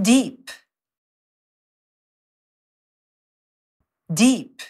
deep. Deep.